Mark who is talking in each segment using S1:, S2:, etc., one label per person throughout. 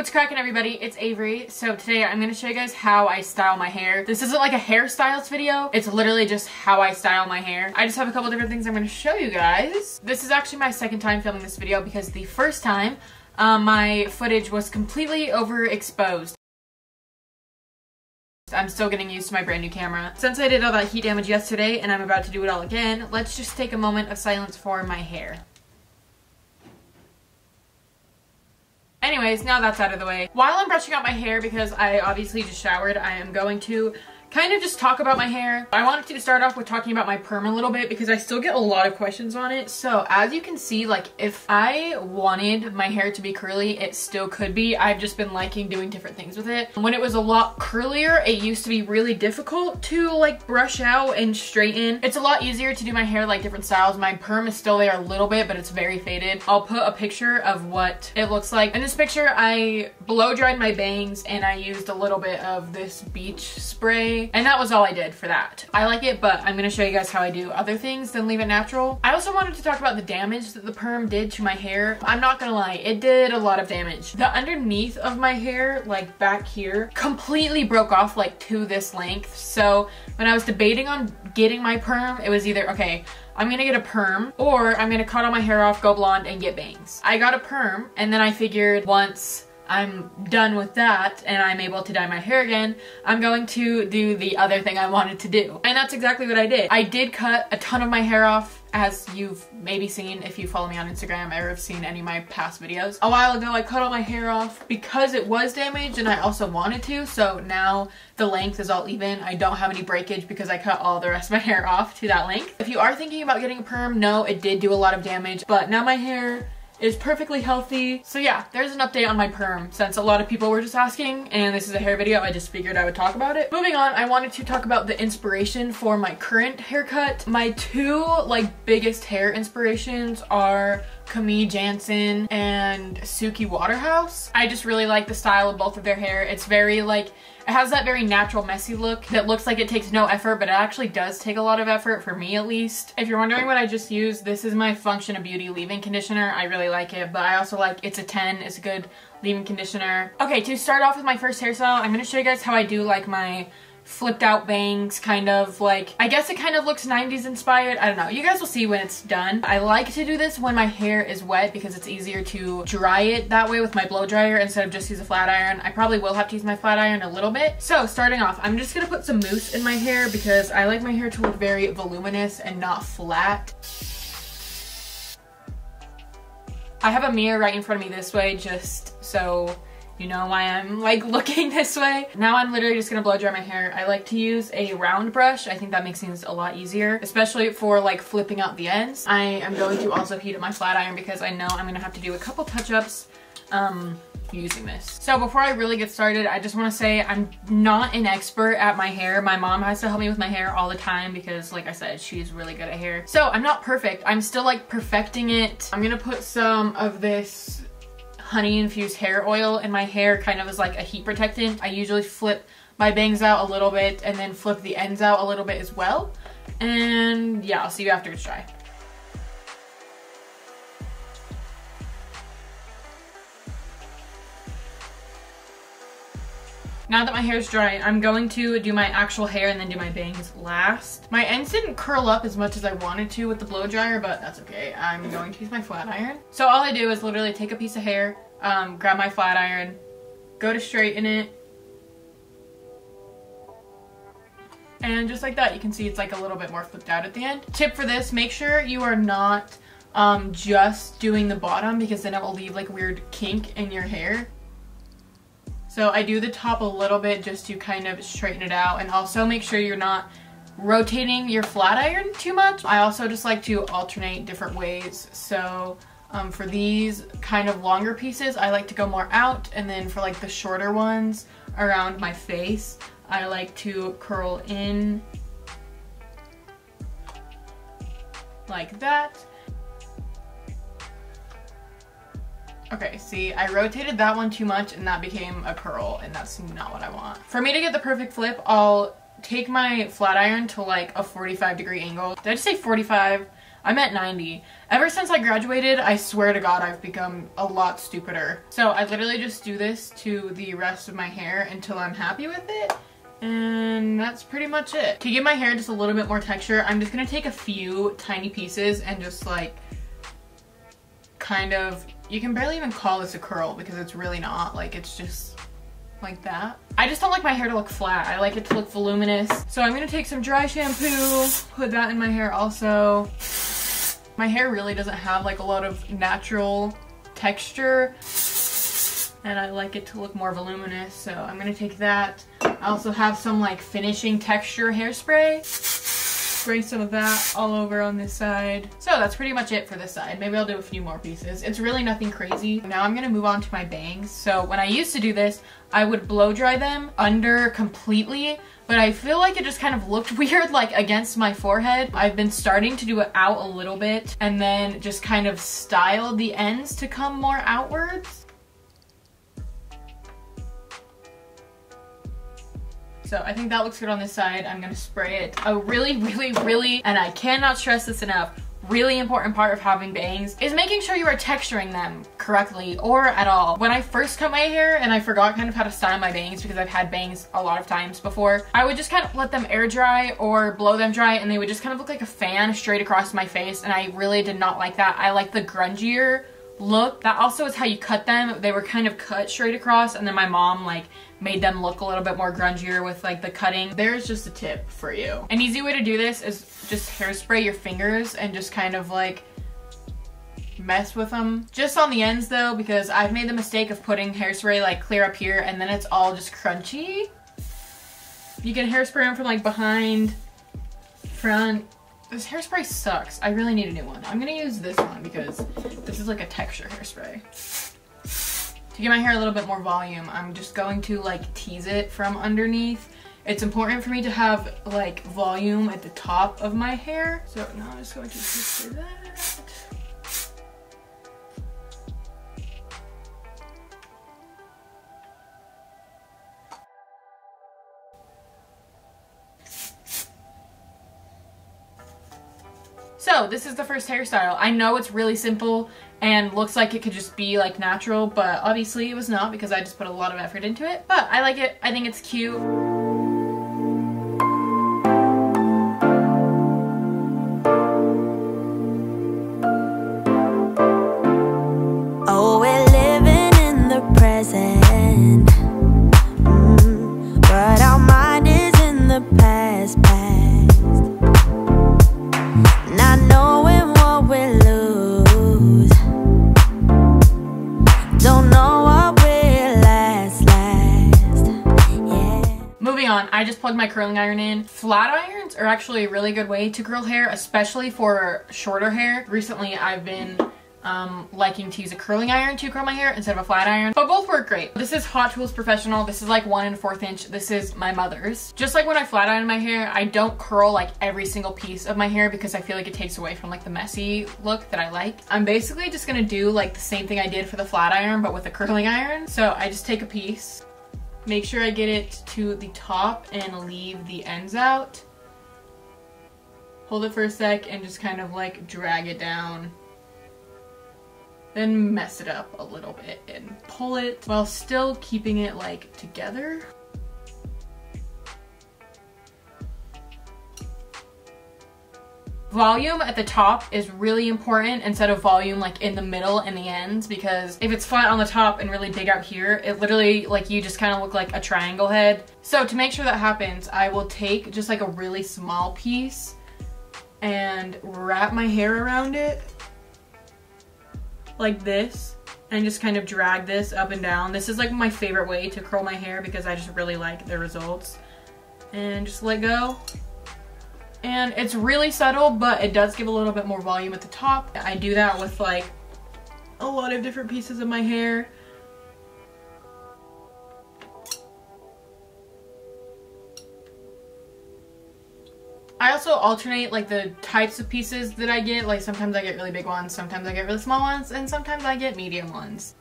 S1: What's cracking everybody? It's Avrey. So today I'm going to show you guys how I style my hair. This isn't like a hairstyles video. It's literally just how I style my hair. I just have a couple different things I'm going to show you guys. This is actually my second time filming this video because the first time um, my footage was completely overexposed. I'm still getting used to my brand new camera. Since I did all that heat damage yesterday and I'm about to do it all again, let's just take a moment of silence for my hair. Anyways, now that's out of the way. While I'm brushing out my hair, because I obviously just showered, I am going to kind of just talk about my hair. I wanted to start off with talking about my perm a little bit because I still get a lot of questions on it. So as you can see, like if I wanted my hair to be curly, it still could be. I've just been liking doing different things with it. When it was a lot curlier, it used to be really difficult to like brush out and straighten. It's a lot easier to do my hair like different styles. My perm is still there a little bit, but it's very faded. I'll put a picture of what it looks like. In this picture, I blow dried my bangs and I used a little bit of this beach spray and that was all I did for that. I like it, but I'm gonna show you guys how I do other things than leave it natural. I also wanted to talk about the damage that the perm did to my hair. I'm not gonna lie, it did a lot of damage. The underneath of my hair, like back here, completely broke off like to this length. So when I was debating on getting my perm, it was either, okay, I'm gonna get a perm or I'm gonna cut all my hair off, go blonde, and get bangs. I got a perm and then I figured once I'm done with that and I'm able to dye my hair again, I'm going to do the other thing I wanted to do. And that's exactly what I did. I did cut a ton of my hair off as you've maybe seen if you follow me on Instagram or have seen any of my past videos. A while ago I cut all my hair off because it was damaged and I also wanted to so now the length is all even. I don't have any breakage because I cut all the rest of my hair off to that length. If you are thinking about getting a perm, no it did do a lot of damage but now my hair is perfectly healthy. So yeah, there's an update on my perm since a lot of people were just asking and this is a hair video, I just figured I would talk about it. Moving on, I wanted to talk about the inspiration for my current haircut. My two like biggest hair inspirations are Camille Jansen and Suki Waterhouse. I just really like the style of both of their hair. It's very like, it has that very natural messy look that looks like it takes no effort, but it actually does take a lot of effort for me at least. If you're wondering what I just used, this is my Function of Beauty leave-in conditioner. I really like it, but I also like, it's a 10, it's a good leave-in conditioner. Okay, to start off with my first hairstyle, I'm gonna show you guys how I do like my flipped out bangs kind of like I guess it kind of looks 90s inspired. I don't know. You guys will see when it's done. I like to do this when my hair is wet because it's easier to dry it that way with my blow dryer instead of just use a flat iron. I probably will have to use my flat iron a little bit. So starting off I'm just gonna put some mousse in my hair because I like my hair to look very voluminous and not flat. I have a mirror right in front of me this way just so you know why I'm like looking this way. Now I'm literally just gonna blow dry my hair. I like to use a round brush. I think that makes things a lot easier, especially for like flipping out the ends. I am going to also heat up my flat iron because I know I'm gonna have to do a couple touch-ups um, using this. So before I really get started, I just want to say I'm not an expert at my hair. My mom has to help me with my hair all the time because like I said, she's really good at hair. So I'm not perfect. I'm still like perfecting it. I'm gonna put some of this honey infused hair oil in my hair kind of is like a heat protectant. I usually flip my bangs out a little bit and then flip the ends out a little bit as well. And yeah, I'll see you after it's dry. Now that my hair is dry, I'm going to do my actual hair and then do my bangs last. My ends didn't curl up as much as I wanted to with the blow dryer, but that's okay. I'm going to use my flat iron. So all I do is literally take a piece of hair, um, grab my flat iron, go to straighten it, and just like that, you can see it's like a little bit more flipped out at the end. Tip for this, make sure you are not um, just doing the bottom because then it will leave like weird kink in your hair. So I do the top a little bit just to kind of straighten it out and also make sure you're not rotating your flat iron too much. I also just like to alternate different ways. So um, for these kind of longer pieces, I like to go more out and then for like the shorter ones around my face, I like to curl in like that Okay, see, I rotated that one too much and that became a curl and that's not what I want. For me to get the perfect flip, I'll take my flat iron to like a 45 degree angle. Did I just say 45? I'm at 90. Ever since I graduated, I swear to God, I've become a lot stupider. So I literally just do this to the rest of my hair until I'm happy with it. And that's pretty much it. To give my hair just a little bit more texture, I'm just gonna take a few tiny pieces and just like kind of, you can barely even call this a curl because it's really not. Like it's just like that. I just don't like my hair to look flat. I like it to look voluminous. So I'm gonna take some dry shampoo, put that in my hair also. My hair really doesn't have like a lot of natural texture and I like it to look more voluminous so I'm gonna take that. I also have some like finishing texture hairspray. Spray some of that all over on this side. So that's pretty much it for this side. Maybe I'll do a few more pieces. It's really nothing crazy. Now I'm gonna move on to my bangs. So when I used to do this, I would blow dry them under completely but I feel like it just kind of looked weird like against my forehead. I've been starting to do it out a little bit and then just kind of styled the ends to come more outwards. So I think that looks good on this side. I'm gonna spray it. A really, really, really, and I cannot stress this enough, really important part of having bangs is making sure you are texturing them correctly or at all. When I first cut my hair and I forgot kind of how to style my bangs because I've had bangs a lot of times before, I would just kind of let them air dry or blow them dry and they would just kind of look like a fan straight across my face and I really did not like that. I like the grungier look. That also is how you cut them. They were kind of cut straight across and then my mom like made them look a little bit more grungier with like the cutting. There's just a tip for you. An easy way to do this is just hairspray your fingers and just kind of like mess with them. Just on the ends though, because I've made the mistake of putting hairspray like clear up here and then it's all just crunchy. You can hairspray them from like behind, front. This hairspray sucks. I really need a new one. I'm gonna use this one because this is like a texture hairspray. To give my hair a little bit more volume, I'm just going to like tease it from underneath. It's important for me to have like volume at the top of my hair. So now I'm just going to tease that. So this is the first hairstyle. I know it's really simple and looks like it could just be like natural, but obviously it was not because I just put a lot of effort into it. But I like it. I think it's cute. I plugged my curling iron in. Flat irons are actually a really good way to curl hair, especially for shorter hair. Recently, I've been um, liking to use a curling iron to curl my hair instead of a flat iron, but both work great. This is Hot Tools Professional. This is like one and fourth inch. This is my mother's. Just like when I flat iron my hair, I don't curl like every single piece of my hair because I feel like it takes away from like the messy look that I like. I'm basically just gonna do like the same thing I did for the flat iron, but with a curling iron. So I just take a piece Make sure I get it to the top and leave the ends out. Hold it for a sec and just kind of like drag it down. Then mess it up a little bit and pull it while still keeping it like together. Volume at the top is really important instead of volume like in the middle and the ends because if it's flat on the top and really big out here, it literally like you just kind of look like a triangle head. So to make sure that happens, I will take just like a really small piece and wrap my hair around it like this and just kind of drag this up and down. This is like my favorite way to curl my hair because I just really like the results. And just let go and it's really subtle, but it does give a little bit more volume at the top. I do that with like a lot of different pieces of my hair. I also alternate like the types of pieces that I get. Like sometimes I get really big ones, sometimes I get really small ones, and sometimes I get medium ones.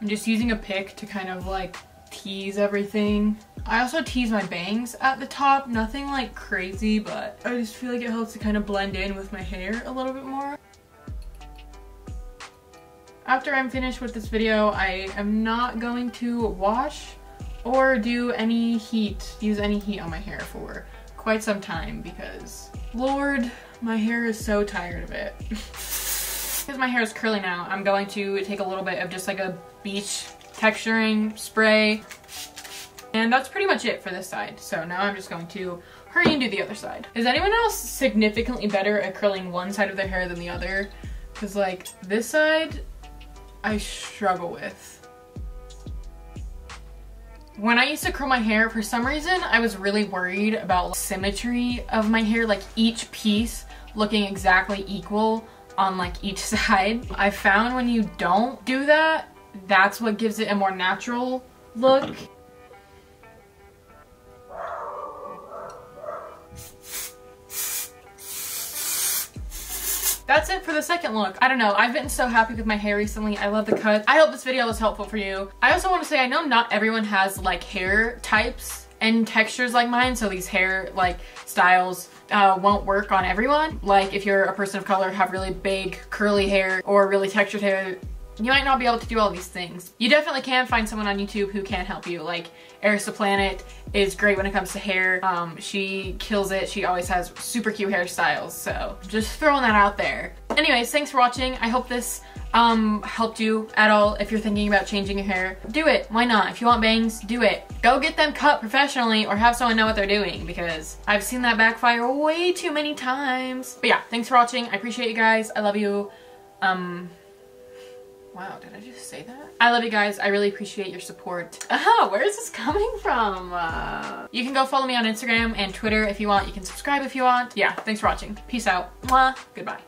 S1: I'm just using a pick to kind of like tease everything. I also tease my bangs at the top. Nothing like crazy, but I just feel like it helps to kind of blend in with my hair a little bit more. After I'm finished with this video, I am not going to wash or do any heat, use any heat on my hair for quite some time because Lord, my hair is so tired of it. because my hair is curly now, I'm going to take a little bit of just like a beach texturing spray. And that's pretty much it for this side. So now I'm just going to hurry and do the other side. Is anyone else significantly better at curling one side of their hair than the other? Because like this side, I struggle with. When I used to curl my hair, for some reason, I was really worried about symmetry of my hair, like each piece looking exactly equal on like each side. I found when you don't do that, that's what gives it a more natural look. That's it for the second look. I don't know. I've been so happy with my hair recently. I love the cut. I hope this video was helpful for you. I also want to say I know not everyone has like hair types and textures like mine. So these hair like styles uh, won't work on everyone. Like if you're a person of color, have really big curly hair or really textured hair, you might not be able to do all these things. You definitely can find someone on YouTube who can help you. Like Arista Planet is great when it comes to hair. Um, she kills it. She always has super cute hairstyles. So just throwing that out there. Anyways, thanks for watching. I hope this um, helped you at all if you're thinking about changing your hair. Do it. Why not? If you want bangs, do it. Go get them cut professionally or have someone know what they're doing because I've seen that backfire way too many times. But yeah, thanks for watching. I appreciate you guys. I love you. Um, Wow, did I just say that? I love you guys. I really appreciate your support. Oh, where is this coming from? Uh, you can go follow me on Instagram and Twitter if you want. You can subscribe if you want. Yeah, thanks for watching. Peace out. Mwah. Goodbye.